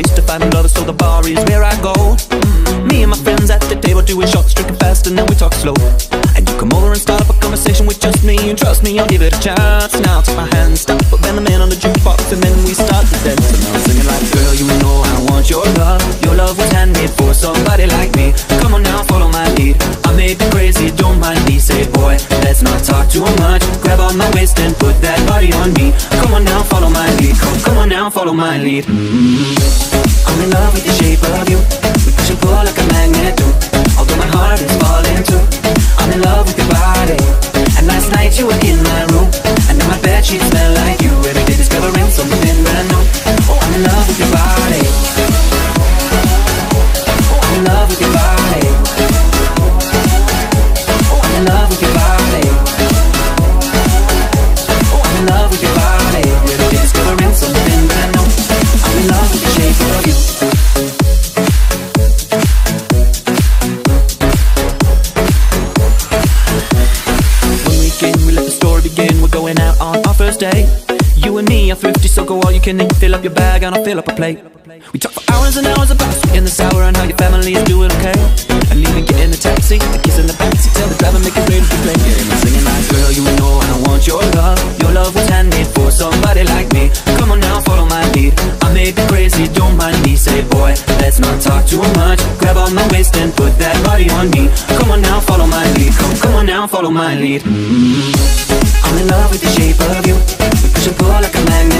place to find lovers, so the bar is where I go. Mm, Me and my friends at the table doing shots, drinking fast, and then we talk slow. And you come over and start up a conversation with just me, and trust me, I'll give it a chance. Now take my hand, stop, put Van the man on the jukebox, and then we start to dance. And I'm singing like, girl, you know I want your love. Your love was handmade for somebody like me. Come on now, follow my lead. I may be crazy, don't mind me. Say, boy, let's not talk too much. Grab on my waist and put that body on me. Come on now, follow my lead. Come, come on now, follow my lead. Mm. I'm in love with the shape of you. We push and pull like day. You and me are thrifty, so go all you can eat. Fill up your bag and I'll fill up a plate. We talk for hours and hours about sweet in the sour and how your family is doing okay. And even get in the taxi, the kiss in the backseat, tell the driver make it ready to play. Yeah, I'm singing like, girl, you know I don't want your love. Your love was handmade for somebody like me. Come on now, follow my lead. I may be crazy, don't mind me. Say, boy, let's not talk too much. Grab on my waist and put that body on me. Come on now. Come follow my lead. Mm. I'm in love with the shape of you. Push and pull like a magnet